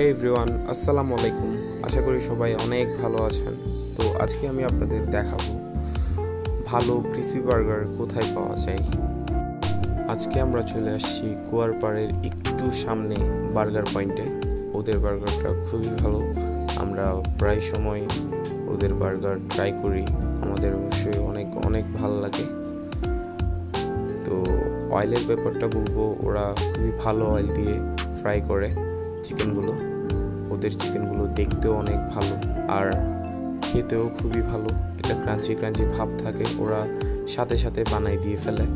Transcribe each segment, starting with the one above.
হে everyone আসসালামু আলাইকুম। আশা করি সবাই অনেক ভালো আছেন। তো আজকে আমি আপনাদের দেখাবো ভালো ক্রিসপি বার্গার কোথায় পাওয়া যায়। আজকে আমরা চলে আসছি কুয়ারপাড়ের একটু সামনে বার্গার পয়েন্টে। ওদের বার্গারটা খুবই ভালো। আমরা প্রায় সময় ওদের বার্গার ট্রাই করি। আমাদের অবশ্যই অনেক অনেক ভালো লাগে। তো অয়েলের ব্যাপারটা বলব, ওরা খুবই ভালো অয়েল দিয়ে ফ্রাই করে চিকেনগুলো ওদের চিকেনগুলো দেখতেও অনেক ভালো আর খেতেও খুবই ভালো। একটা ক্রাঞ্চি ক্রাঞ্চি ভাব থাকে, ওরা সাথে সাথে বানাই দিয়ে ফেলে।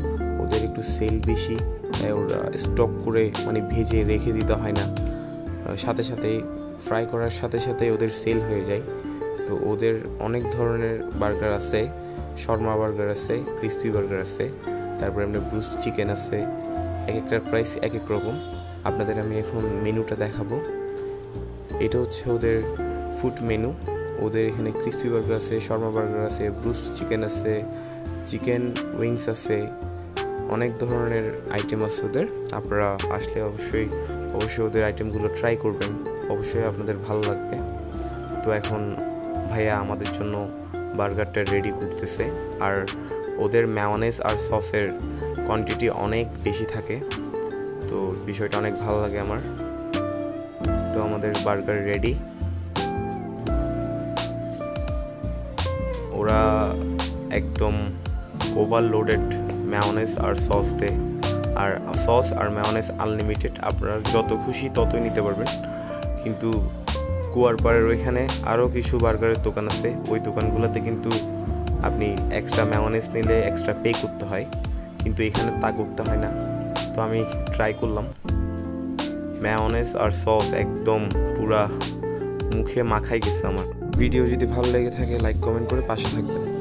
ওদের একটু সেল বেশি, তাই ওরা স্টক করে মানে ভেজে রেখে দিতে হয় না। সাথে সাথে ফ্রাই করার সাথে সাথে ওদের সেল হয়ে যায়। তো ওদের অনেক ধরনের বার্গার আছে, শর্মা বার্গার আছে, ক্রিসপি বার্গার আছে, তারপরে এমনি ব্রুস্ট চিকেন আছে, এক একটার প্রাইস এক এক রকম। আপনাদের আমি এখন মেনুটা দেখাবো। এটা হচ্ছে ওদের ফুড মেনু ওদের এখানে ক্রিসপি বার্গার আছে শর্মা বার্গার আছে ব্রুস্ট চিকেন আছে চিকেন উইংস আছে, অনেক ধরনের আইটেম আছে ওদের। আপনারা আসলে অবশ্যই অবশ্যই ওদের আইটেমগুলো ট্রাই করবেন। অবশ্যই আপনাদের ভালো লাগবে। তো এখন ভাইয়া আমাদের জন্য বার্গারটা রেডি করতেছে। আর ওদের ম্যাওনেস আর সসের কোয়ান্টিটি অনেক বেশি থাকে। তো বিষয়টা অনেক ভালো লাগে আমার। তো আমাদের বার্গার রেডি ওরা একদম ওভারলোডেড ম্যাওনেস আর সস দেয় আর সস আর ম্যাওনেস আনলিমিটেড আপনারা যত খুশি ততই নিতে পারবেন। কিন্তু কুয়ারপাড়ের ওইখানে আরও কিছু বার্গারের দোকান আছে। ওই দোকানগুলোতে কিন্তু আপনি এক্সট্রা ম্যাওনেস নিলে এক্সট্রা পে করতে হয়। কিন্তু এখানে তা করতে হয় না। তো আমি ট্রাই করলাম। ম্যাওনেস আর সস একদম পুরা মুখে মাখাই গেছে আমার। ভিডিও যদি ভালো লেগে থাকে লাইক কমেন্ট করে পাশে থাকবেন।